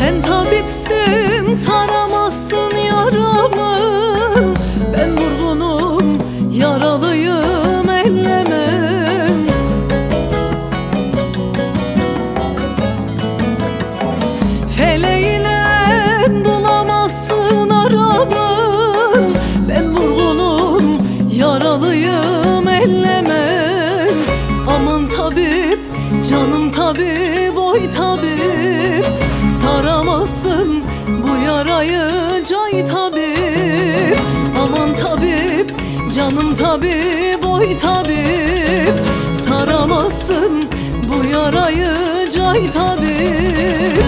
Sen tabipsin saramazsın yaramı. Ben vurgunum yaralıyım. Canım tabip oy tabip Saramazsın bu yarayı cay tabip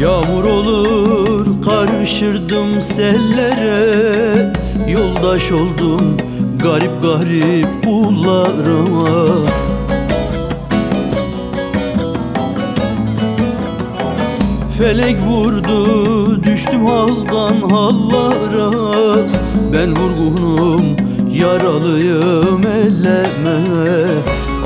Yağmur olur karışırdım sellere. Yoldaş oldum garip garip kullarıma. Felek vurdu düştüm haldan hallara. Ben vurgunum yaralıyım elleme.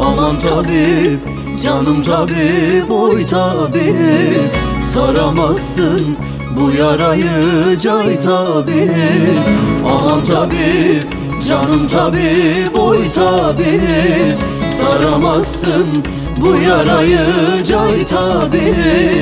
Aman tabip canım tabip oy tabip. Saramazsın bu yarayı cay tabip Aman tabip canım tabip oy tabip Saramazsın bu yarayı cay tabip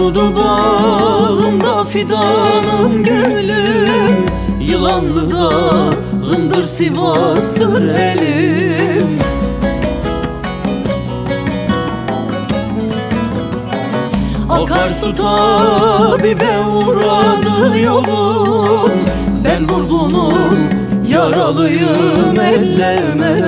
Kurudu bağımda fidanım gülüm. Yılanlı'da hındır Sivas'tır elim. Akarsu tabibe uğradı yolum. Ben vurgunum yaralıyım elleme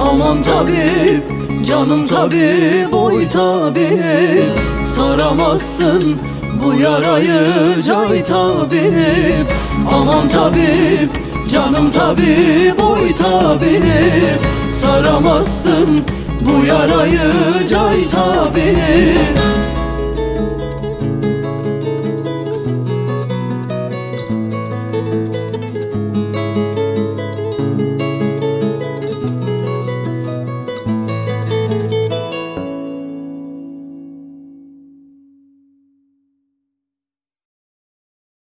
Aman tabip canım tabip oy tabip Saramazsın bu yarayı cay tabip Aman tabip canım tabip oy tabip Saramazsın bu yarayı cay tabip